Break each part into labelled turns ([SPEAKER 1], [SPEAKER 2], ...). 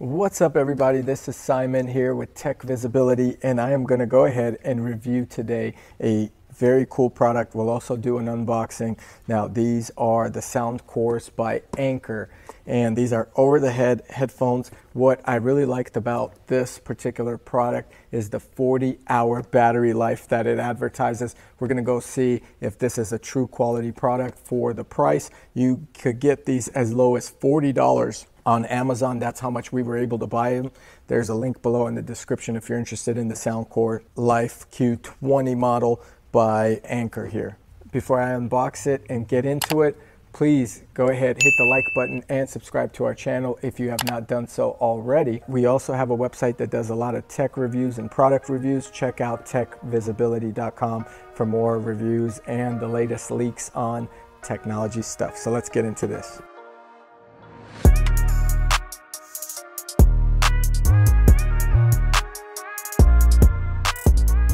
[SPEAKER 1] What's up everybody? This is Simon here with Tech Visibility and I am going to go ahead and review today a very cool product. We'll also do an unboxing. Now these are the Soundcores by Anker, and these are over the head headphones. What I really liked about this particular product is the 40 hour battery life that it advertises. We're gonna go see if this is a true quality product for the price. You could get these as low as $40 on Amazon. That's how much we were able to buy them. There's a link below in the description if you're interested in the Soundcore Life Q20 model by Anker here. Before I unbox it and get into it, please go ahead, hit the like button and subscribe to our channel if you have not done so already. We also have a website that does a lot of tech reviews and product reviews. Check out techvisibility.com for more reviews and the latest leaks on technology stuff. So let's get into this.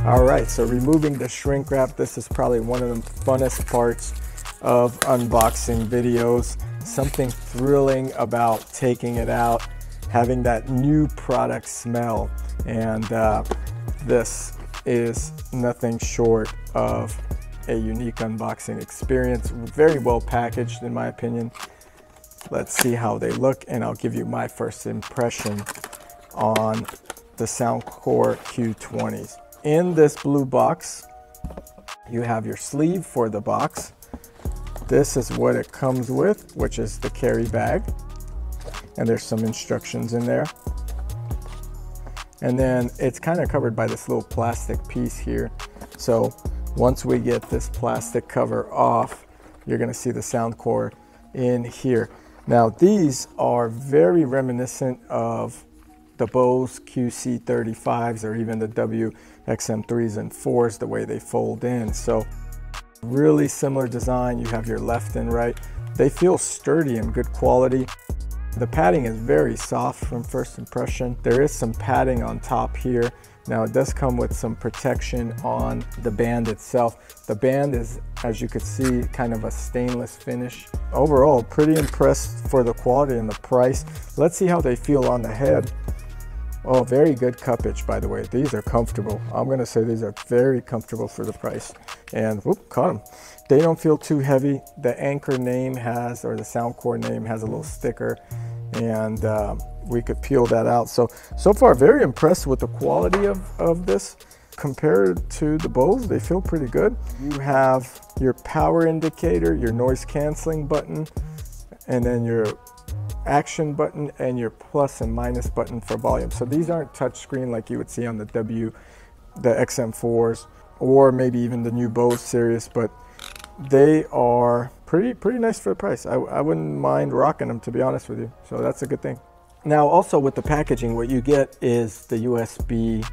[SPEAKER 1] All right, so removing the shrink wrap, this is probably one of the funnest parts of unboxing videos. Something thrilling about taking it out, having that new product smell. And uh, this is nothing short of a unique unboxing experience. Very well packaged in my opinion. Let's see how they look and I'll give you my first impression on the Soundcore Q20s. In this blue box, you have your sleeve for the box. This is what it comes with, which is the carry bag. And there's some instructions in there. And then it's kind of covered by this little plastic piece here. So once we get this plastic cover off, you're gonna see the Soundcore in here. Now these are very reminiscent of the Bose QC35s or even the WXM3s and 4s, the way they fold in. So really similar design. You have your left and right. They feel sturdy and good quality. The padding is very soft from first impression. There is some padding on top here. Now it does come with some protection on the band itself. The band is, as you can see, kind of a stainless finish. Overall, pretty impressed for the quality and the price. Let's see how they feel on the head. Oh, very good cuppage, by the way. These are comfortable. I'm gonna say these are very comfortable for the price. And whoop, caught them. They don't feel too heavy. The Anker name has, or the Soundcore name has a little sticker and uh, we could peel that out. So, so far very impressed with the quality of, of this. Compared to the Bose, they feel pretty good. You have your power indicator, your noise canceling button, and then your action button and your plus and minus button for volume. So these aren't touchscreen like you would see on the W, the XM4s, or maybe even the new Bose series, but they are pretty pretty nice for the price. I, I wouldn't mind rocking them to be honest with you. So that's a good thing. Now also with the packaging, what you get is the USB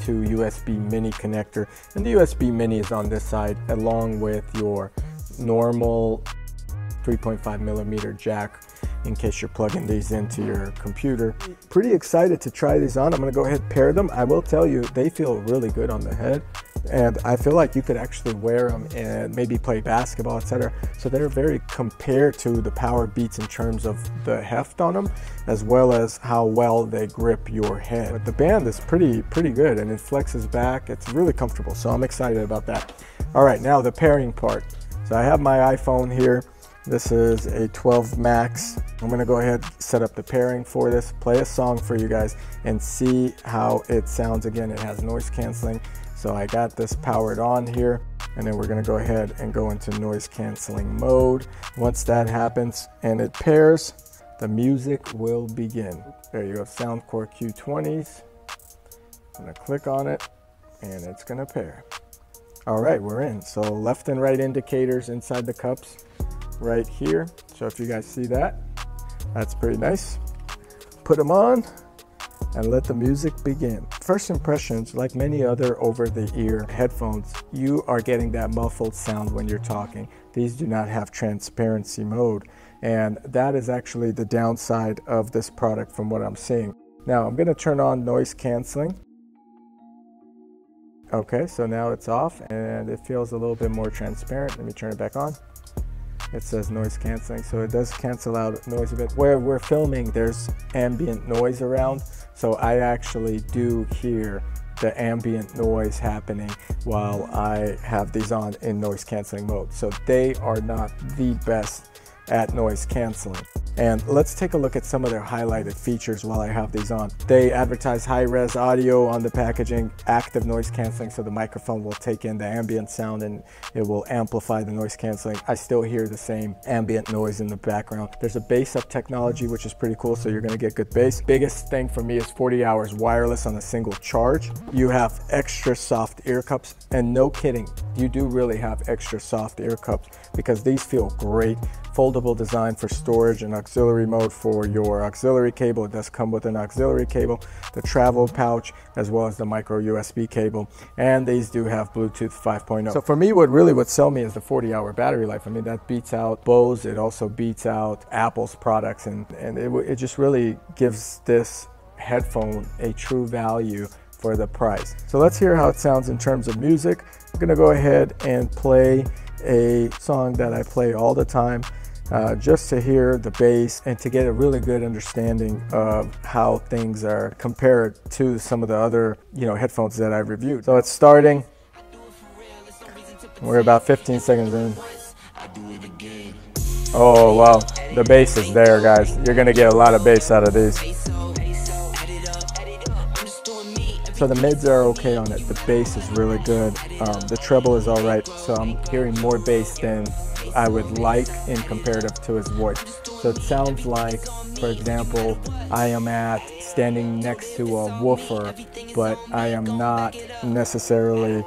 [SPEAKER 1] to USB mini connector. And the USB mini is on this side along with your normal 3.5 millimeter jack in case you're plugging these into your computer. Pretty excited to try these on. I'm gonna go ahead and pair them. I will tell you, they feel really good on the head. And I feel like you could actually wear them and maybe play basketball, etc. So they're very compared to the Powerbeats in terms of the heft on them, as well as how well they grip your head. But the band is pretty, pretty good and it flexes back. It's really comfortable. So I'm excited about that. All right, now the pairing part. So I have my iPhone here. This is a 12 Max. I'm gonna go ahead, and set up the pairing for this, play a song for you guys and see how it sounds. Again, it has noise canceling. So I got this powered on here and then we're gonna go ahead and go into noise canceling mode. Once that happens and it pairs, the music will begin. There you go, Soundcore Q20s. I'm gonna click on it and it's gonna pair. All right, we're in. So left and right indicators inside the cups right here. So if you guys see that, that's pretty nice. Put them on and let the music begin. First impressions, like many other over-the-ear headphones, you are getting that muffled sound when you're talking. These do not have transparency mode, and that is actually the downside of this product from what I'm seeing. Now I'm gonna turn on noise canceling. Okay, so now it's off and it feels a little bit more transparent. Let me turn it back on. It says noise canceling. So it does cancel out noise a bit. Where we're filming, there's ambient noise around. So I actually do hear the ambient noise happening while I have these on in noise canceling mode. So they are not the best at noise canceling. And let's take a look at some of their highlighted features while I have these on. They advertise high-res audio on the packaging, active noise canceling, so the microphone will take in the ambient sound and it will amplify the noise canceling. I still hear the same ambient noise in the background. There's a bass up technology, which is pretty cool, so you're gonna get good bass. Biggest thing for me is 40 hours wireless on a single charge. You have extra soft ear cups, and no kidding, you do really have extra soft ear cups because these feel great. Foldable design for storage and auxiliary mode for your auxiliary cable. It does come with an auxiliary cable, the travel pouch, as well as the micro USB cable. And these do have Bluetooth 5.0. So for me, what really would sell me is the 40 hour battery life. I mean, that beats out Bose. It also beats out Apple's products. And, and it, it just really gives this headphone a true value for the price. So let's hear how it sounds in terms of music. I'm gonna go ahead and play a song that I play all the time uh, just to hear the bass and to get a really good understanding of how things are compared to some of the other you know headphones that I've reviewed. So it's starting. We're about 15 seconds in. Oh wow, the bass is there guys. You're gonna get a lot of bass out of these. So the mids are okay on it. The bass is really good. Um, the treble is all right. So I'm hearing more bass than I would like in comparative to his voice. So it sounds like, for example, I am at standing next to a woofer, but I am not necessarily,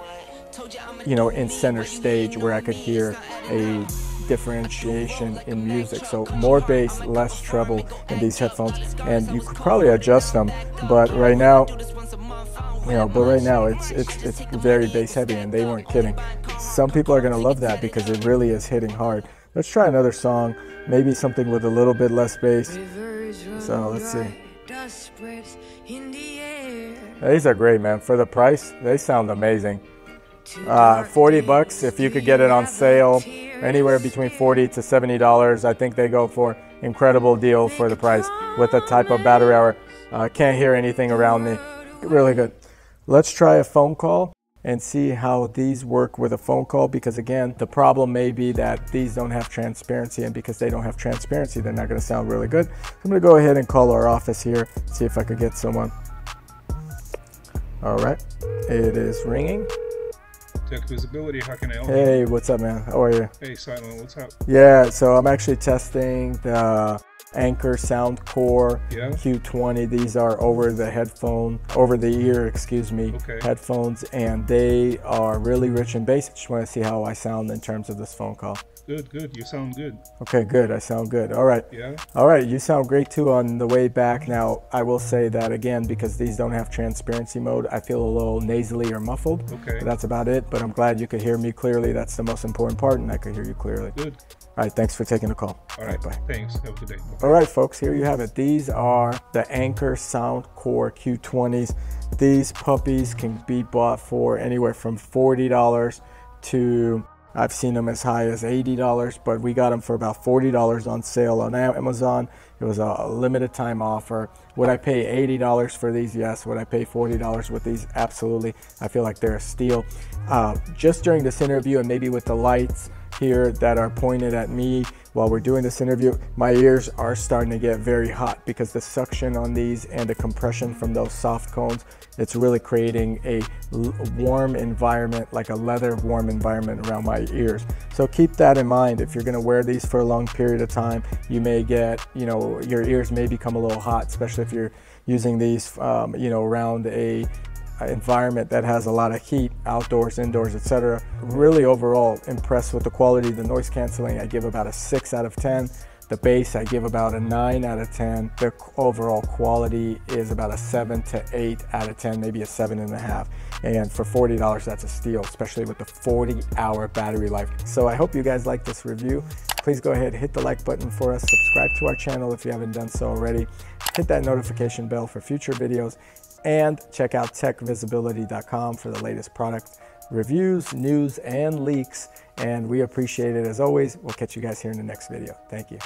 [SPEAKER 1] you know, in center stage where I could hear a differentiation in music. So more bass, less treble in these headphones, and you could probably adjust them. But right now, you know, but right now it's it's it's very bass heavy, and they weren't kidding. Some people are gonna love that because it really is hitting hard. Let's try another song, maybe something with a little bit less bass. So let's see. These are great, man. For the price, they sound amazing. Uh, 40 bucks if you could get it on sale, anywhere between 40 to 70 dollars. I think they go for incredible deal for the price with the type of battery hour. Uh, can't hear anything around me. Really good. Let's try a phone call and see how these work with a phone call because again, the problem may be that these don't have transparency and because they don't have transparency, they're not gonna sound really good. I'm gonna go ahead and call our office here, see if I could get someone. All right, it is ringing.
[SPEAKER 2] Tech Visibility, how can I help
[SPEAKER 1] Hey, what's up, man? How are you?
[SPEAKER 2] Hey, Simon, what's up?
[SPEAKER 1] Yeah, so I'm actually testing the Anker Soundcore
[SPEAKER 2] yeah.
[SPEAKER 1] Q20. These are over the headphone, over the ear, excuse me,
[SPEAKER 2] okay.
[SPEAKER 1] headphones, and they are really rich in bass. Just want to see how I sound in terms of this phone call.
[SPEAKER 2] Good, good. You sound good.
[SPEAKER 1] Okay, good. I sound good. All right.
[SPEAKER 2] Yeah.
[SPEAKER 1] All right. You sound great too on the way back. Now, I will say that again because these don't have transparency mode. I feel a little nasally or muffled.
[SPEAKER 2] Okay.
[SPEAKER 1] that's about it. But I'm glad you could hear me clearly. That's the most important part, and I could hear you clearly.
[SPEAKER 2] Good.
[SPEAKER 1] All right, thanks for taking the call.
[SPEAKER 2] All right, bye. Thanks. Have a good day.
[SPEAKER 1] All right, folks, here you have it. These are the Anker Soundcore Q20s. These puppies can be bought for anywhere from $40 to I've seen them as high as $80, but we got them for about $40 on sale on Amazon. It was a limited time offer. Would I pay $80 for these? Yes. Would I pay $40 with these? Absolutely. I feel like they're a steal. Uh, just during this interview and maybe with the lights, here that are pointed at me while we're doing this interview, my ears are starting to get very hot because the suction on these and the compression from those soft cones, it's really creating a warm environment, like a leather warm environment around my ears. So keep that in mind. If you're gonna wear these for a long period of time, you may get, you know, your ears may become a little hot, especially if you're using these, um, you know, around a environment that has a lot of heat, outdoors, indoors, etc. Really overall impressed with the quality, the noise canceling, I give about a six out of 10. The bass, I give about a 9 out of 10. The overall quality is about a 7 to 8 out of 10, maybe a 7.5. And for $40, that's a steal, especially with the 40 hour battery life. So I hope you guys like this review. Please go ahead, hit the like button for us, subscribe to our channel if you haven't done so already, hit that notification bell for future videos, and check out techvisibility.com for the latest product reviews, news, and leaks. And we appreciate it as always. We'll catch you guys here in the next video. Thank you.